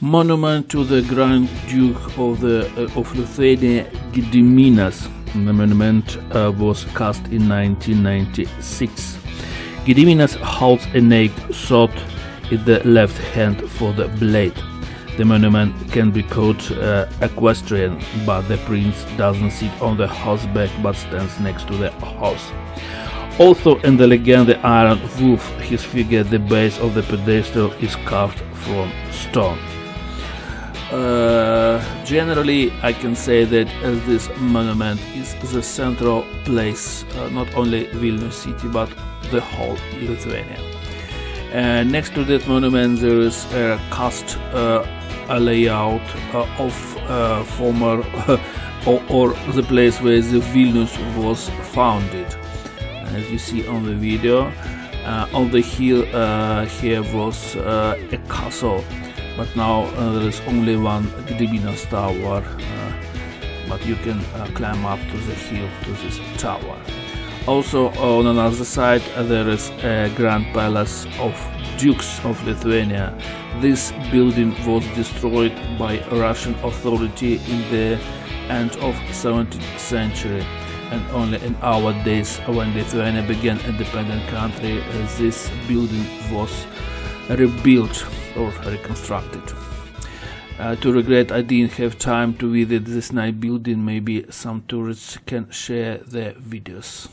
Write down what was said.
monument to the Grand Duke of the uh, of Lithuania Gediminas. The monument uh, was cast in 1996. Gediminas holds a naked sword in the left hand for the blade. The monument can be called uh, equestrian, but the prince doesn't sit on the horseback but stands next to the horse. Also in the legend the Iron Wolf, his figure at the base of the pedestal is carved from stone. Uh, generally, I can say that uh, this monument is the central place, uh, not only Vilnius city, but the whole Lithuania. Uh, next to that monument, there is a cast uh, a layout of former or, or, the place where the Vilnius was founded. As you see on the video, on the hill here was a castle but now uh, there is only one Gediminas tower uh, but you can uh, climb up to the hill to this tower. Also on another side there is a grand palace of dukes of Lithuania. This building was destroyed by Russian authority in the end of 17th century and only in our days when Lithuania began independent country this building was rebuilt or reconstructed. Uh, to regret I didn't have time to visit this nice building, maybe some tourists can share their videos.